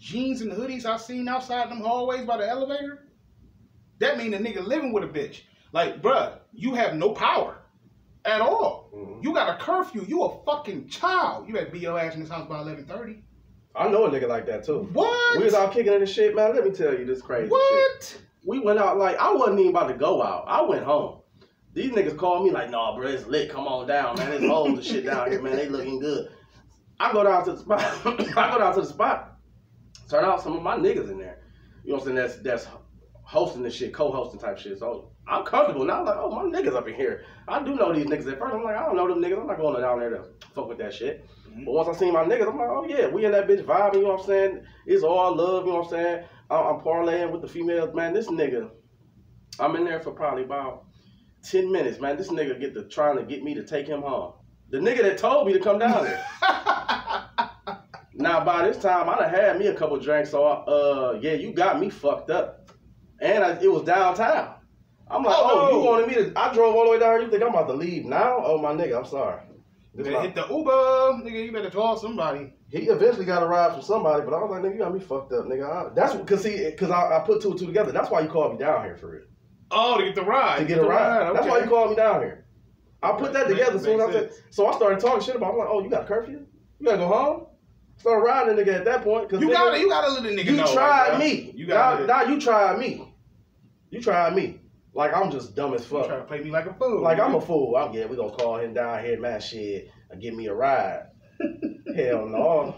jeans, and hoodies I seen outside them hallways by the elevator? That mean a nigga living with a bitch. Like, bruh, you have no power at all. Mhm. You got a curfew. You a fucking child. You better be your ass in this house by eleven thirty. I know a nigga like that too. What? We was out kicking in the shit, man. Let me tell you this crazy shit. what? we went out like I wasn't even about to go out. I went home. These niggas called me like, "Nah, bro, it's lit. Come on down, man. There's hoes and shit down here, man. They looking good." I go down to the spot. I go down to the spot. Turn out some of my niggas in there. You know what I'm saying? That's that's hosting this shit, co-hosting type shit. So I'm comfortable now. I'm like, oh, my niggas up in here. I do know these niggas. At first, I'm like, I don't know them niggas. I'm not going down there to fuck with that shit. Mhm. But once I seen my niggas, I'm like, oh yeah, we in that bitch vibing. You know what I'm saying? It's all love. You know what I'm saying? I'm, I'm parlaying with the females, man. This nigga, I'm in there for probably about ten minutes, man. This nigga get to trying to get me to take him home. The nigga that told me to come down there. now by this time, I done had me a couple drinks, so uh, yeah, you got me fucked up, and I, it was downtown. I'm like, Oh, oh, you wanted me to? I drove all the way down here. You think I'm about to leave now? Oh my nigga, I'm sorry. Better hit the Uber, nigga. You better call somebody. He eventually got a ride from somebody, but I was like, nigga, you got me fucked up, nigga. I, that's because see, because I, I put two and two together. That's why you called me down here for it Oh, to get the ride. to get a the ride. That's why you called me down here. I put that Makes- together soon makes after. sense. So I started talking shit about. it. I'm like, oh, you got a curfew? You gotta go home? Started riding the nigga at that point. Cause You nigga, gotta, you gotta let the nigga you know. tried like, me. You gotta. now you tried me. You tried me. Like I'm just dumb as fuck. You fuck. try to play me like a fool. Like I'm a fool. I'm yeah, we gonna call him down here, man. Shit, and give me a ride. Hell no.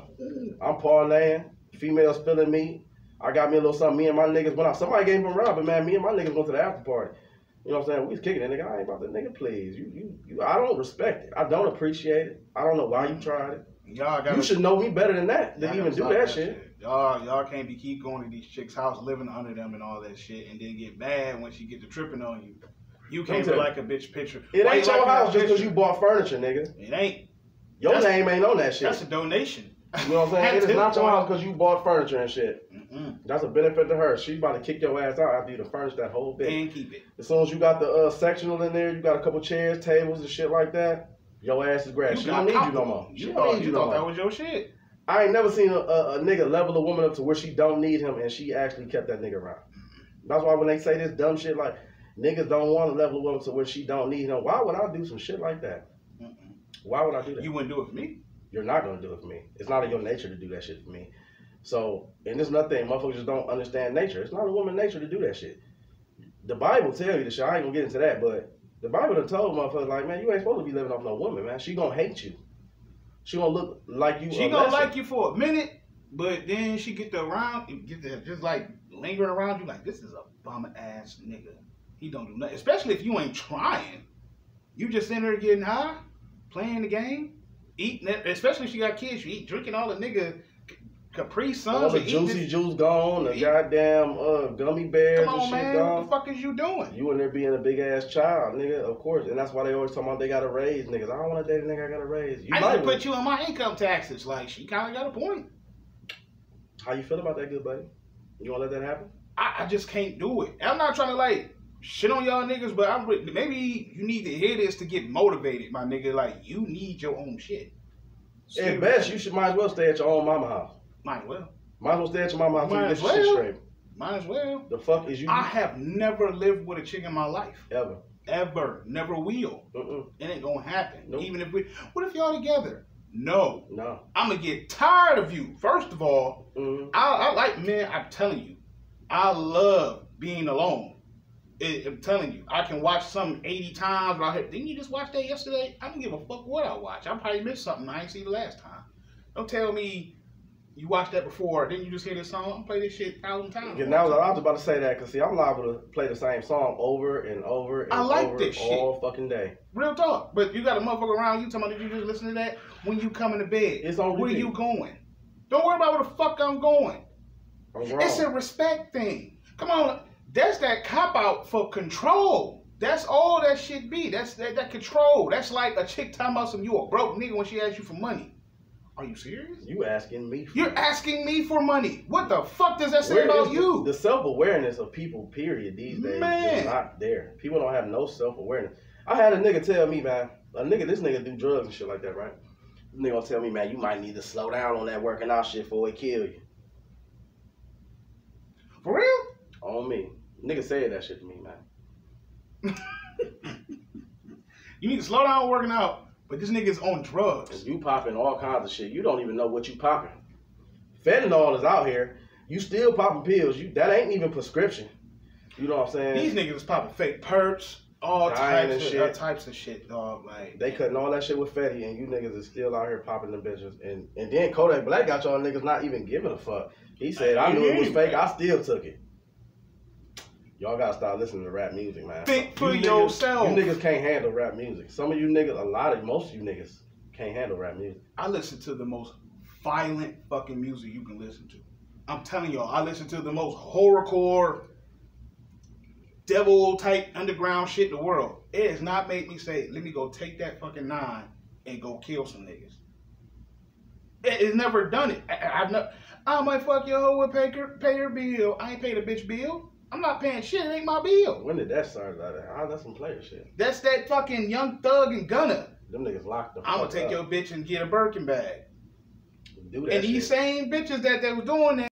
I'm parlaying. Females feeling me. I got me a little something. Me and my niggas went out. Somebody gave him a ride, but man, me and my niggas went to the after party. You know what I'm saying? We was kicking it, nigga. I ain't about that nigga. Please, you, you, you. I don't respect it. I don't appreciate it. I don't know why you tried it. Y'all gotta. You should know me better than that. To even do that, shit. Y'all, y'all can't be keep going to these chicks' house, living under them and all that shit, and then get mad when she get to tripping on you. You can't be like a bitch picture. It Why ain't you your like house just because you bought furniture, nigga. It ain't. Your That's- name ain't on that shit. That's a donation. You know what I'm saying? it is not your house because you bought furniture and shit. Mm-mm. That's a benefit to her. She's about to kick your ass out after you done furnished that whole bit. And keep it. As soon as you got the uh, sectional in there, you got a couple chairs, tables, and shit like that. Your ass is grass. You She don't need you no more. You She thought, don't need you thought that was your shit. I ain't never seen a, a, a nigga level a woman up to where she don't need him, and she actually kept that nigga around. That's why when they say this dumb shit like niggas don't want to level a woman to where she don't need him, why would I do some shit like that? Mm-mm. Why would I do that? You wouldn't do it for me. You're not gonna do it for me. It's not in your nature to do that shit for me. So, and there's nothing. Motherfuckers just don't understand nature. It's not a woman's nature to do that shit. The Bible tell you the shit. I ain't gonna get into that, but the Bible done told motherfuckers like, man, you ain't supposed to be living off no woman, man. She gonna hate you. She gonna look like you. She gonna like you for a minute, but then she get to around, get to just like lingering around you, like this is a bum ass nigga. He don't do nothing, especially if you ain't trying. You just in there getting high, playing the game, eating. Especially if she got kids, you eat drinking all the nigga Capri All the juicy this- juice gone, the Eat- goddamn uh, gummy bears Come and shit man, gone. what the fuck is you doing? You in there being a big ass child, nigga, of course. And that's why they always talking about they gotta raise niggas. I don't wanna date a nigga I gotta raise. You I might put you in my income taxes. Like she kind of got a point. How you feel about that, good buddy? You wanna let that happen? I, I just can't do it. I'm not trying to like shit on y'all niggas, but I'm maybe you need to hear this to get motivated, my nigga. Like you need your own shit. At best, you should might as well stay at your own mama house. Might as well, Might as well stay at your mama house until you Might as shit well. straight. might as well. The fuck is you I have never lived with a chick in my life, ever? ever, never will. Mm-mm. It ain't gonna happen. Nope. Even if we, what if y'all together? No, No. I'm gonna get tired of you. First of all, Mm-hmm. I, I like men. I'm telling you, I love being alone. It, I'm telling you, I can watch something 80 times. I heard, didn't you just watch that yesterday? I don't give a fuck what I watch. I probably missed something I ain't see the last time. Don't tell me you watched that before. Didn't you just hear this song? I'm play this shit thousand times. Yeah, now I was about to say that because see, I'm liable to play the same song over and over and I like over this shit. all fucking day. Real talk. But you got a motherfucker around you talking about you just listen to that when you come into bed? It's on Where you going? Don't worry about where the fuck I'm going. I'm. It's a respect thing. Come on, that's that cop out for control. That's all that shit be. That's that, that control. That's like a chick talking about some you a broke nigga when she asks you for money. Are you serious? you asking me? For You're asking me for money. What the fuck does that say Where about you? The, the self awareness of people, period, these days Man. is not there. People don't have no self awareness. I had a nigga tell me, man, a nigga, this nigga do drugs and shit like that, right? This nigga gonna tell me, man, you might need to slow down on that working out shit before it kill you. for real? On me. Nigga said that shit to me, man. You need to slow down working out, but this nigga's on drugs. you popping all kinds of shit. You don't even know what you popping. Fentanyl is out here. You still popping pills. You that ain't even prescription. You know what I'm saying? These niggas is popping fake percs, all Dying types of shit. all types of shit, dog. Like They cutting all that shit with Fetty, and you niggas is still out here popping them bitches. And and then Kodak Black got y'all niggas not even giving a fuck. He said, I knew it was fake. I still took it. Y'all gotta start listening to rap music, man. Think for You niggas- yourself. You niggas can't handle rap music. Some of you niggas, a lot of most of you niggas can't handle rap music. I listen to the most violent fucking music you can listen to. I'm telling y'all, I listen to the most horrorcore, devil type underground shit in the world. It has not made me say, let me go take that fucking nine and go kill some niggas. It, it's never done it. I, I've not. I might fuck your hoe and pay her, pay her bill. I ain't paid a bitch bill. I'm not paying shit. It ain't my bill. When did that start? That? That's some player shit. That's that fucking Young Thug and Gunna. Them niggas locked the I'm gonna take up. your bitch and get a Birkin bag. Do that And these same bitches that they was doing that.